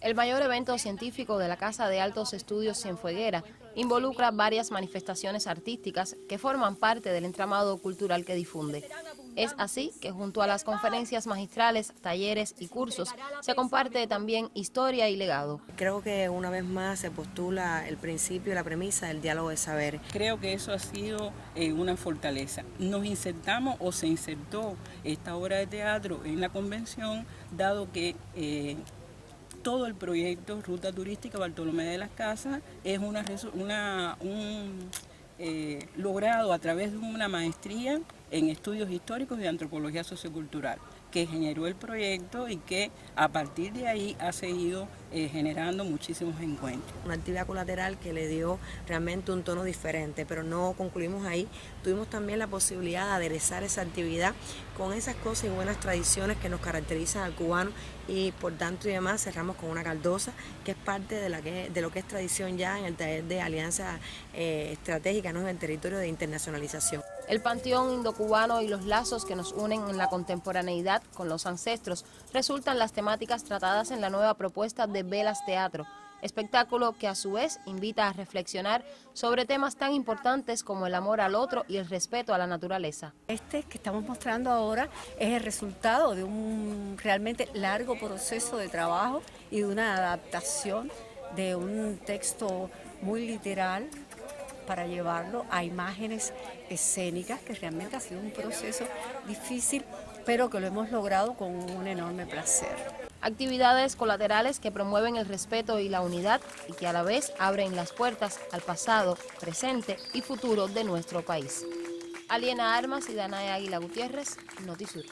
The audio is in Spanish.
El mayor evento científico de la Casa de Altos Estudios Cienfueguera involucra varias manifestaciones artísticas que forman parte del entramado cultural que difunde. Es así que junto a las conferencias magistrales, talleres y cursos se comparte también historia y legado. Creo que una vez más se postula el principio y la premisa del diálogo de saber. Creo que eso ha sido eh, una fortaleza. Nos insertamos o se insertó esta obra de teatro en la convención, dado que eh, todo el proyecto Ruta Turística Bartolomé de las Casas es una, una un, eh, logrado a través de una maestría en estudios históricos y antropología sociocultural que generó el proyecto y que a partir de ahí ha seguido eh, generando muchísimos encuentros. Una actividad colateral que le dio realmente un tono diferente, pero no concluimos ahí. Tuvimos también la posibilidad de aderezar esa actividad con esas cosas y buenas tradiciones que nos caracterizan al cubano y por tanto y demás cerramos con una caldosa que es parte de, la que, de lo que es tradición ya en el taller de alianza eh, estratégica ¿no? en el territorio de internacionalización. El panteón indocubano y los lazos que nos unen en la contemporaneidad con los ancestros resultan las temáticas tratadas en la nueva propuesta de Velas Teatro, espectáculo que a su vez invita a reflexionar sobre temas tan importantes como el amor al otro y el respeto a la naturaleza. Este que estamos mostrando ahora es el resultado de un realmente largo proceso de trabajo y de una adaptación de un texto muy literal para llevarlo a imágenes escénicas, que realmente ha sido un proceso difícil, pero que lo hemos logrado con un enorme placer. Actividades colaterales que promueven el respeto y la unidad y que a la vez abren las puertas al pasado, presente y futuro de nuestro país. Aliena Armas y Danae Águila Gutiérrez, Notisur.